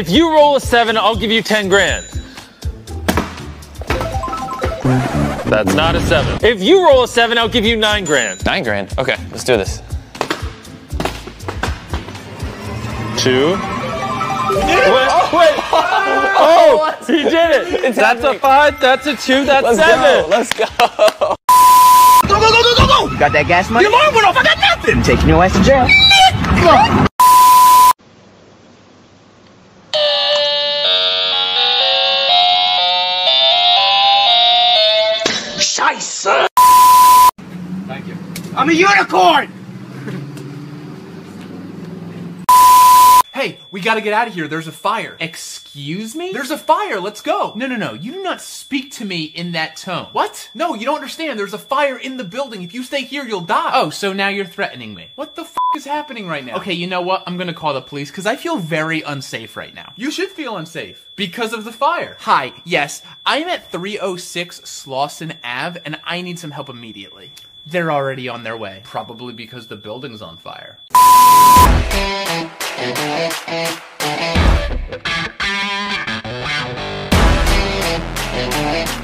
If you roll a seven, I'll give you 10 grand. That's not a seven. If you roll a seven, I'll give you nine grand. Nine grand. Okay, let's do this. Two. Wait, oh, wait. Oh, he did it. That's a five, that's a two, that's Let's seven. go. Let's go. Go, go, go, go, go, go! Got that gas money? Your alarm went off. I got nothing. I'm taking your ass to jail. Scheiße! Thank you. I'm a unicorn! Hey, we gotta get out of here. There's a fire. Excuse me? There's a fire. Let's go. No, no, no. You do not speak to me in that tone. What? No, you don't understand. There's a fire in the building. If you stay here, you'll die. Oh, so now you're threatening me. What the f is happening right now? Okay, you know what? I'm gonna call the police because I feel very unsafe right now. You should feel unsafe because of the fire. Hi, yes, I'm at 306 Slauson Ave and I need some help immediately. They're already on their way. Probably because the building's on fire.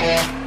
Yeah.